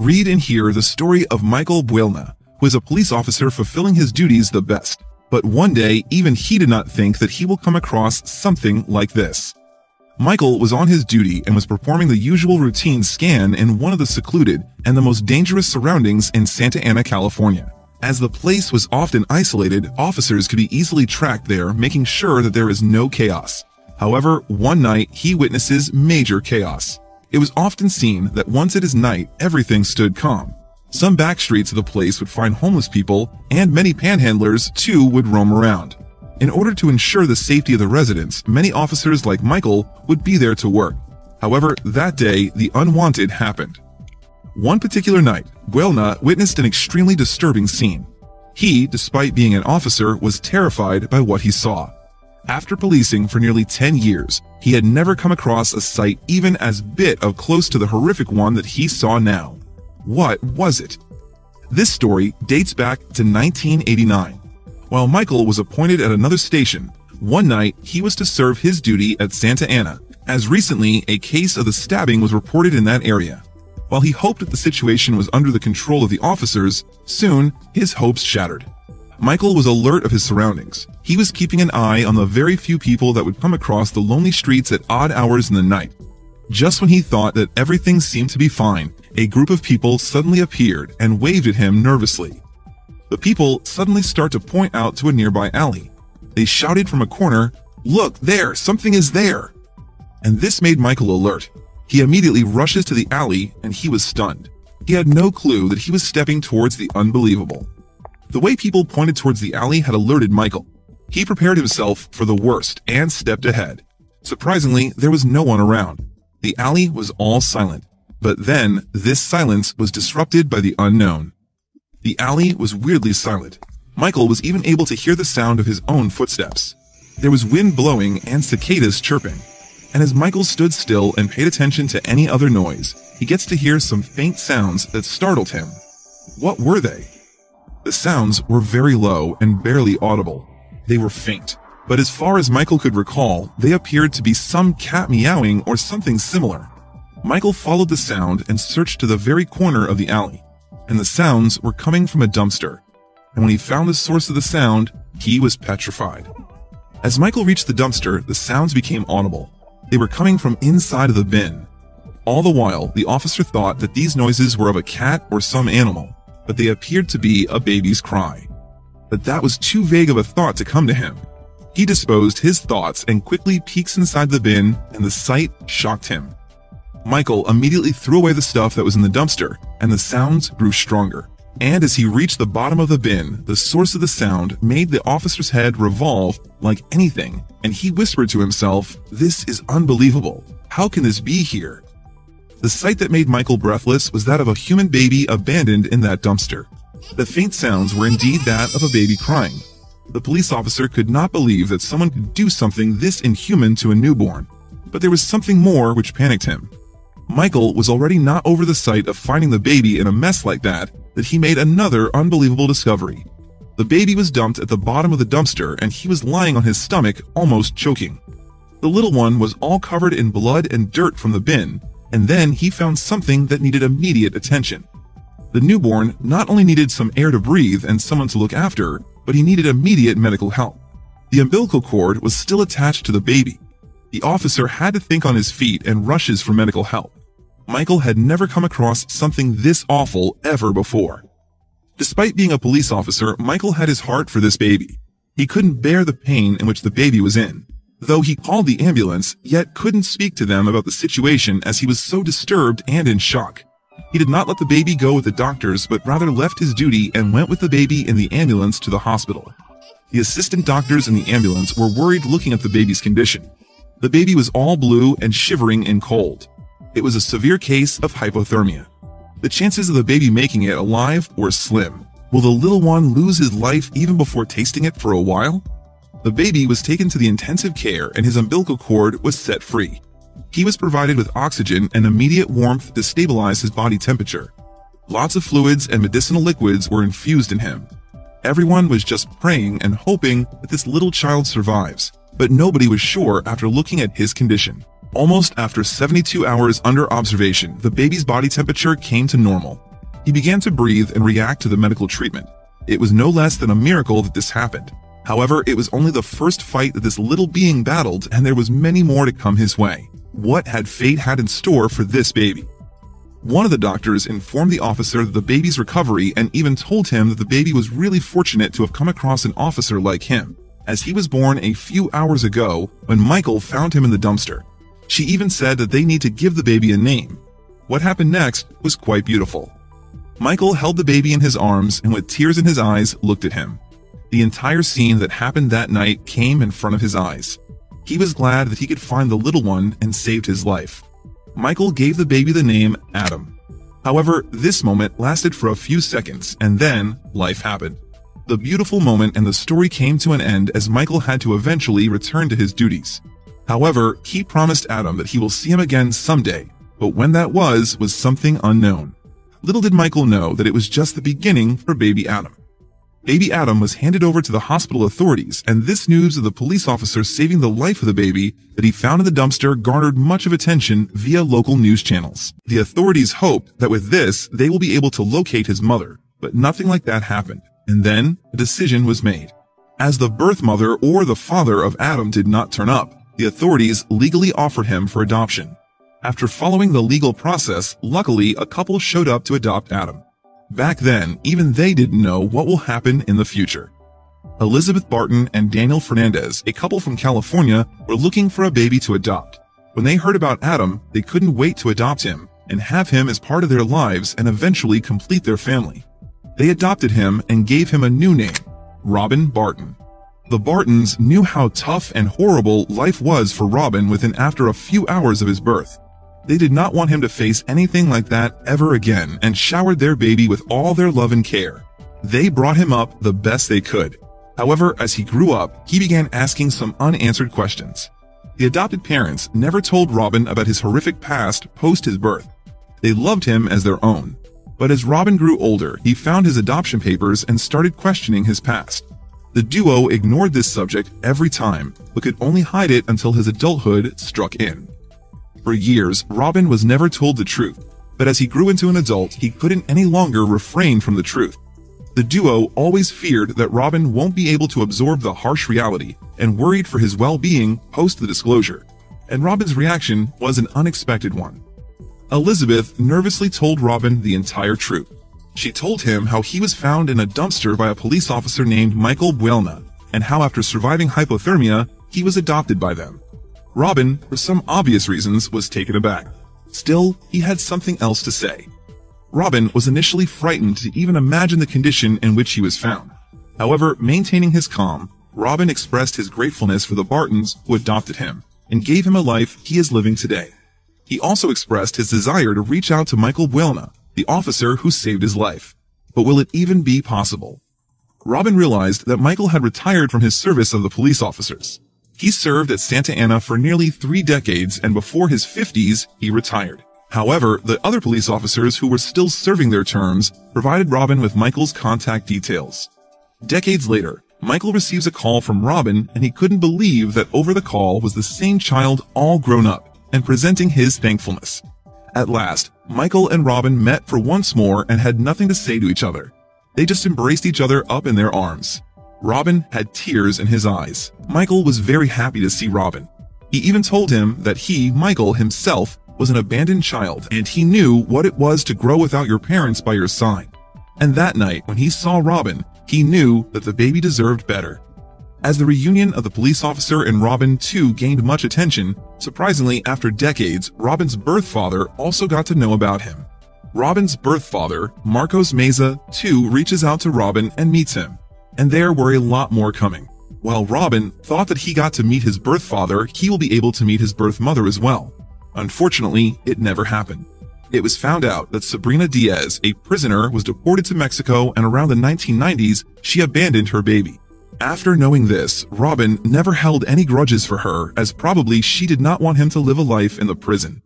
Read and hear the story of Michael Buelna, who is a police officer fulfilling his duties the best. But one day, even he did not think that he will come across something like this. Michael was on his duty and was performing the usual routine scan in one of the secluded and the most dangerous surroundings in Santa Ana, California. As the place was often isolated, officers could be easily tracked there, making sure that there is no chaos. However, one night he witnesses major chaos. It was often seen that once it is night, everything stood calm. Some back streets of the place would find homeless people, and many panhandlers too would roam around. In order to ensure the safety of the residents, many officers like Michael would be there to work. However, that day, the unwanted happened. One particular night, Buelna witnessed an extremely disturbing scene. He, despite being an officer, was terrified by what he saw. After policing for nearly 10 years, he had never come across a sight even as bit of close to the horrific one that he saw now. What was it? This story dates back to 1989. While Michael was appointed at another station, one night he was to serve his duty at Santa Ana, as recently a case of the stabbing was reported in that area. While he hoped that the situation was under the control of the officers, soon his hopes shattered. Michael was alert of his surroundings. He was keeping an eye on the very few people that would come across the lonely streets at odd hours in the night. Just when he thought that everything seemed to be fine, a group of people suddenly appeared and waved at him nervously. The people suddenly start to point out to a nearby alley. They shouted from a corner, Look, there, something is there! And this made Michael alert. He immediately rushes to the alley and he was stunned. He had no clue that he was stepping towards the unbelievable. The way people pointed towards the alley had alerted Michael. He prepared himself for the worst and stepped ahead. Surprisingly, there was no one around. The alley was all silent. But then, this silence was disrupted by the unknown. The alley was weirdly silent. Michael was even able to hear the sound of his own footsteps. There was wind blowing and cicadas chirping. And as Michael stood still and paid attention to any other noise, he gets to hear some faint sounds that startled him. What were they? The sounds were very low and barely audible. They were faint, but as far as Michael could recall, they appeared to be some cat meowing or something similar. Michael followed the sound and searched to the very corner of the alley, and the sounds were coming from a dumpster. And when he found the source of the sound, he was petrified. As Michael reached the dumpster, the sounds became audible. They were coming from inside of the bin. All the while, the officer thought that these noises were of a cat or some animal but they appeared to be a baby's cry. But that was too vague of a thought to come to him. He disposed his thoughts and quickly peeks inside the bin, and the sight shocked him. Michael immediately threw away the stuff that was in the dumpster, and the sounds grew stronger. And as he reached the bottom of the bin, the source of the sound made the officer's head revolve like anything, and he whispered to himself, This is unbelievable. How can this be here? The sight that made Michael breathless was that of a human baby abandoned in that dumpster. The faint sounds were indeed that of a baby crying. The police officer could not believe that someone could do something this inhuman to a newborn. But there was something more which panicked him. Michael was already not over the sight of finding the baby in a mess like that, that he made another unbelievable discovery. The baby was dumped at the bottom of the dumpster and he was lying on his stomach, almost choking. The little one was all covered in blood and dirt from the bin, and then he found something that needed immediate attention. The newborn not only needed some air to breathe and someone to look after, but he needed immediate medical help. The umbilical cord was still attached to the baby. The officer had to think on his feet and rushes for medical help. Michael had never come across something this awful ever before. Despite being a police officer, Michael had his heart for this baby. He couldn't bear the pain in which the baby was in. Though he called the ambulance, yet couldn't speak to them about the situation as he was so disturbed and in shock. He did not let the baby go with the doctors, but rather left his duty and went with the baby in the ambulance to the hospital. The assistant doctors in the ambulance were worried looking at the baby's condition. The baby was all blue and shivering in cold. It was a severe case of hypothermia. The chances of the baby making it alive were slim. Will the little one lose his life even before tasting it for a while? The baby was taken to the intensive care and his umbilical cord was set free. He was provided with oxygen and immediate warmth to stabilize his body temperature. Lots of fluids and medicinal liquids were infused in him. Everyone was just praying and hoping that this little child survives, but nobody was sure after looking at his condition. Almost after 72 hours under observation, the baby's body temperature came to normal. He began to breathe and react to the medical treatment. It was no less than a miracle that this happened. However, it was only the first fight that this little being battled and there was many more to come his way. What had fate had in store for this baby? One of the doctors informed the officer of the baby's recovery and even told him that the baby was really fortunate to have come across an officer like him, as he was born a few hours ago when Michael found him in the dumpster. She even said that they need to give the baby a name. What happened next was quite beautiful. Michael held the baby in his arms and with tears in his eyes looked at him. The entire scene that happened that night came in front of his eyes. He was glad that he could find the little one and saved his life. Michael gave the baby the name Adam. However, this moment lasted for a few seconds, and then life happened. The beautiful moment and the story came to an end as Michael had to eventually return to his duties. However, he promised Adam that he will see him again someday, but when that was, was something unknown. Little did Michael know that it was just the beginning for baby Adam. Baby Adam was handed over to the hospital authorities, and this news of the police officer saving the life of the baby that he found in the dumpster garnered much of attention via local news channels. The authorities hoped that with this, they will be able to locate his mother, but nothing like that happened. And then, a decision was made. As the birth mother or the father of Adam did not turn up, the authorities legally offered him for adoption. After following the legal process, luckily a couple showed up to adopt Adam. Back then, even they didn't know what will happen in the future. Elizabeth Barton and Daniel Fernandez, a couple from California, were looking for a baby to adopt. When they heard about Adam, they couldn't wait to adopt him and have him as part of their lives and eventually complete their family. They adopted him and gave him a new name, Robin Barton. The Bartons knew how tough and horrible life was for Robin within after a few hours of his birth. They did not want him to face anything like that ever again and showered their baby with all their love and care. They brought him up the best they could. However, as he grew up, he began asking some unanswered questions. The adopted parents never told Robin about his horrific past post his birth. They loved him as their own. But as Robin grew older, he found his adoption papers and started questioning his past. The duo ignored this subject every time, but could only hide it until his adulthood struck in. For years, Robin was never told the truth, but as he grew into an adult, he couldn't any longer refrain from the truth. The duo always feared that Robin won't be able to absorb the harsh reality and worried for his well-being post the disclosure. And Robin's reaction was an unexpected one. Elizabeth nervously told Robin the entire truth. She told him how he was found in a dumpster by a police officer named Michael Buelna, and how after surviving hypothermia, he was adopted by them. Robin, for some obvious reasons, was taken aback. Still, he had something else to say. Robin was initially frightened to even imagine the condition in which he was found. However, maintaining his calm, Robin expressed his gratefulness for the Bartons who adopted him and gave him a life he is living today. He also expressed his desire to reach out to Michael Buelna, the officer who saved his life. But will it even be possible? Robin realized that Michael had retired from his service of the police officers. He served at Santa Ana for nearly three decades and before his 50s, he retired. However, the other police officers who were still serving their terms provided Robin with Michael's contact details. Decades later, Michael receives a call from Robin and he couldn't believe that over the call was the same child all grown up and presenting his thankfulness. At last, Michael and Robin met for once more and had nothing to say to each other. They just embraced each other up in their arms. Robin had tears in his eyes. Michael was very happy to see Robin. He even told him that he, Michael himself, was an abandoned child and he knew what it was to grow without your parents by your side. And that night, when he saw Robin, he knew that the baby deserved better. As the reunion of the police officer and Robin too gained much attention, surprisingly after decades, Robin's birth father also got to know about him. Robin's birth father, Marcos Meza, too reaches out to Robin and meets him and there were a lot more coming. While Robin thought that he got to meet his birth father, he will be able to meet his birth mother as well. Unfortunately, it never happened. It was found out that Sabrina Diaz, a prisoner, was deported to Mexico and around the 1990s, she abandoned her baby. After knowing this, Robin never held any grudges for her as probably she did not want him to live a life in the prison.